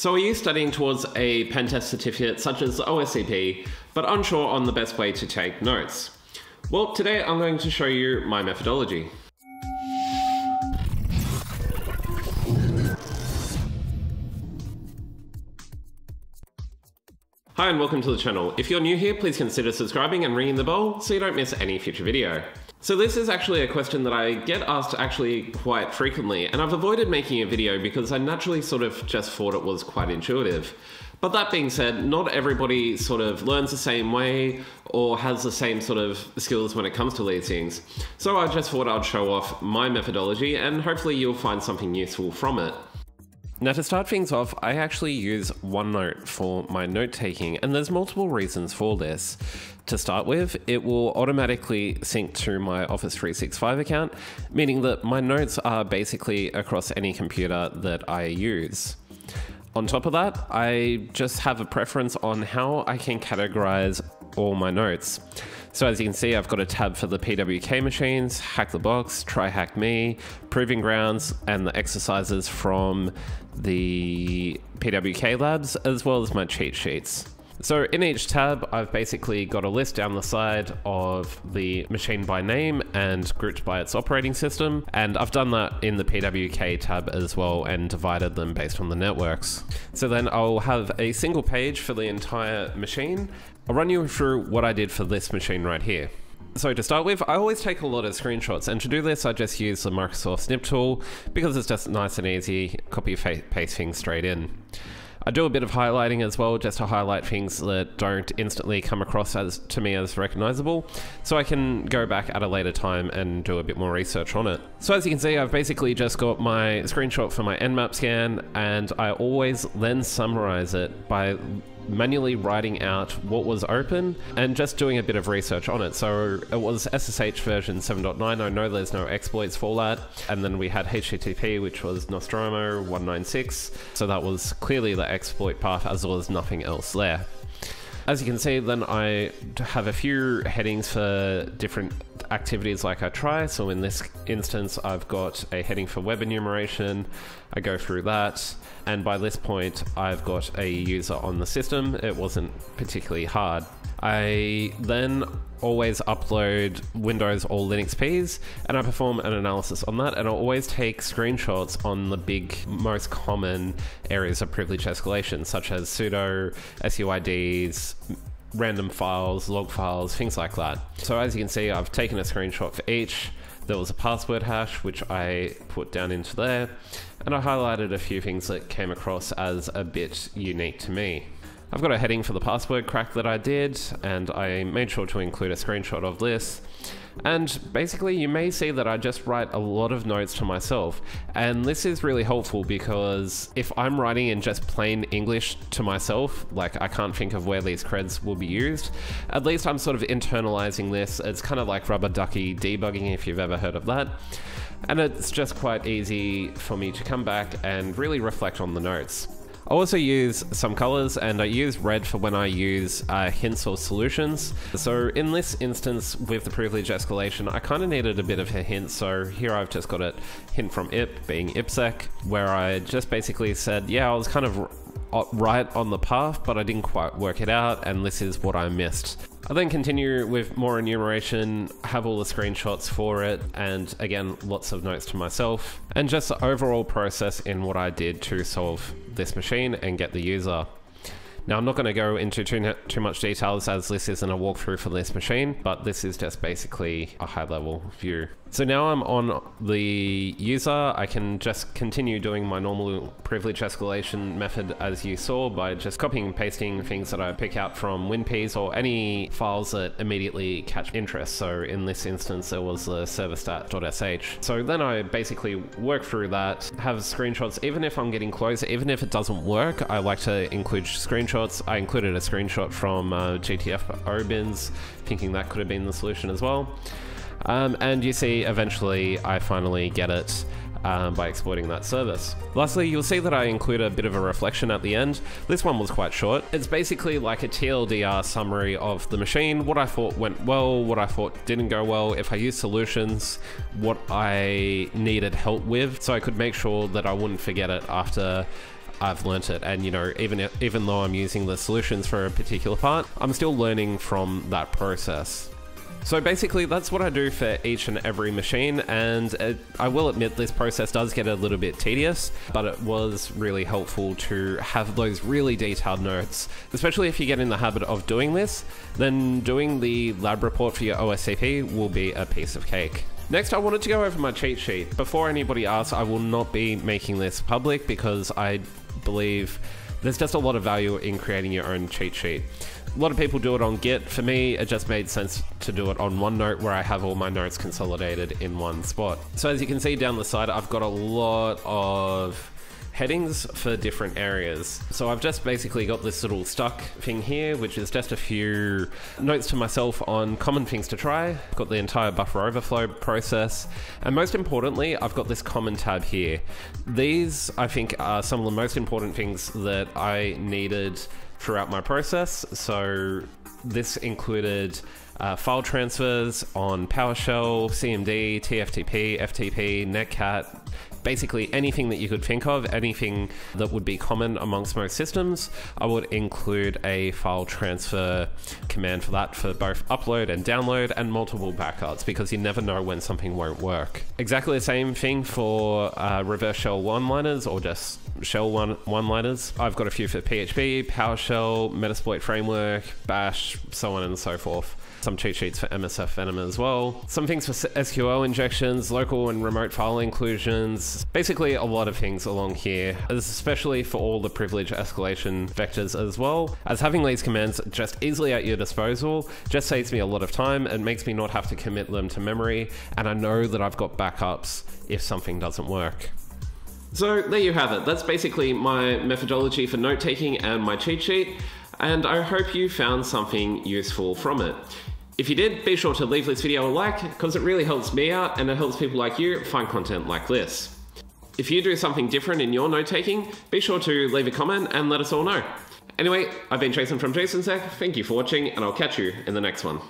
So are you studying towards a pen test certificate such as OSCP, but unsure on the best way to take notes? Well, today I'm going to show you my methodology. Hi and welcome to the channel. If you're new here, please consider subscribing and ringing the bell so you don't miss any future video. So this is actually a question that I get asked actually quite frequently, and I've avoided making a video because I naturally sort of just thought it was quite intuitive. But that being said, not everybody sort of learns the same way or has the same sort of skills when it comes to these things. So I just thought I'd show off my methodology and hopefully you'll find something useful from it. Now to start things off, I actually use OneNote for my note taking and there's multiple reasons for this. To start with, it will automatically sync to my Office 365 account, meaning that my notes are basically across any computer that I use. On top of that, I just have a preference on how I can categorize all my notes. So as you can see, I've got a tab for the PWK machines, Hack the Box, Try Hack Me, Proving Grounds, and the exercises from the PWK labs, as well as my cheat sheets. So in each tab, I've basically got a list down the side of the machine by name and grouped by its operating system. And I've done that in the PWK tab as well and divided them based on the networks. So then I'll have a single page for the entire machine. I'll run you through what I did for this machine right here. So to start with, I always take a lot of screenshots, and to do this, I just use the Microsoft Snip tool because it's just nice and easy, copy paste things straight in. I do a bit of highlighting as well, just to highlight things that don't instantly come across as to me as recognizable, so I can go back at a later time and do a bit more research on it. So as you can see, I've basically just got my screenshot for my Nmap scan, and I always then summarize it by manually writing out what was open and just doing a bit of research on it. So it was SSH version 7.9. I know there's no exploits for that. And then we had HTTP, which was Nostromo 196. So that was clearly the exploit path as well as nothing else there. As you can see, then I have a few headings for different activities like I try. So in this instance, I've got a heading for web enumeration. I go through that. And by this point, I've got a user on the system. It wasn't particularly hard. I then always upload Windows or Linux Ps and I perform an analysis on that. And I always take screenshots on the big, most common areas of privilege escalation, such as sudo, SUIDs, random files, log files, things like that. So as you can see, I've taken a screenshot for each. There was a password hash, which I put down into there, and I highlighted a few things that came across as a bit unique to me. I've got a heading for the password crack that I did, and I made sure to include a screenshot of this. And basically, you may see that I just write a lot of notes to myself. And this is really helpful because if I'm writing in just plain English to myself, like I can't think of where these creds will be used, at least I'm sort of internalizing this. It's kind of like rubber ducky debugging, if you've ever heard of that. And it's just quite easy for me to come back and really reflect on the notes. I also use some colors and I use red for when I use uh, hints or solutions. So in this instance with the privilege escalation, I kind of needed a bit of a hint. So here I've just got a hint from IP being IppSec, where I just basically said, yeah, I was kind of right on the path, but I didn't quite work it out, and this is what I missed. I then continue with more enumeration, have all the screenshots for it, and again, lots of notes to myself, and just the overall process in what I did to solve this machine and get the user. Now I'm not going to go into too, too much details as this isn't a walkthrough for this machine, but this is just basically a high level view. So now I'm on the user, I can just continue doing my normal privilege escalation method as you saw by just copying and pasting things that I pick out from WinPEAS or any files that immediately catch interest. So in this instance, there was the serverstat.sh. So then I basically work through that, have screenshots, even if I'm getting close, even if it doesn't work, I like to include screenshots. I included a screenshot from uh, GTFOBins, thinking that could have been the solution as well. Um, and you see, eventually, I finally get it um, by exploiting that service. Lastly, you'll see that I include a bit of a reflection at the end. This one was quite short. It's basically like a TLDR summary of the machine, what I thought went well, what I thought didn't go well, if I used solutions, what I needed help with, so I could make sure that I wouldn't forget it after I've learnt it. And, you know, even, even though I'm using the solutions for a particular part, I'm still learning from that process. So basically, that's what I do for each and every machine, and it, I will admit this process does get a little bit tedious, but it was really helpful to have those really detailed notes, especially if you get in the habit of doing this, then doing the lab report for your OSCP will be a piece of cake. Next, I wanted to go over my cheat sheet. Before anybody asks, I will not be making this public because I believe there's just a lot of value in creating your own cheat sheet. A lot of people do it on Git. For me, it just made sense to do it on OneNote where I have all my notes consolidated in one spot. So as you can see down the side, I've got a lot of headings for different areas. So I've just basically got this little stuck thing here, which is just a few notes to myself on common things to try. I've got the entire buffer overflow process. And most importantly, I've got this common tab here. These, I think, are some of the most important things that I needed throughout my process. So this included uh, file transfers on PowerShell, CMD, TFTP, FTP, Netcat, basically anything that you could think of, anything that would be common amongst most systems, I would include a file transfer command for that for both upload and download and multiple backups because you never know when something won't work. Exactly the same thing for uh, reverse shell one liners or just shell one one liners. I've got a few for PHP, PowerShell, Metasploit framework, Bash, so on and so forth. Some cheat sheets for MSFvenom as well, some things for SQL injections, local and remote file inclusions, basically a lot of things along here, especially for all the privilege escalation vectors as well, as having these commands just easily at your disposal just saves me a lot of time and makes me not have to commit them to memory, and I know that I've got backups if something doesn't work. So there you have it. That's basically my methodology for note taking and my cheat sheet, and I hope you found something useful from it. If you did, be sure to leave this video a like, because it really helps me out and it helps people like you find content like this. If you do something different in your note taking, be sure to leave a comment and let us all know. Anyway, I've been Jason from JSON SEC, thank you for watching, and I'll catch you in the next one.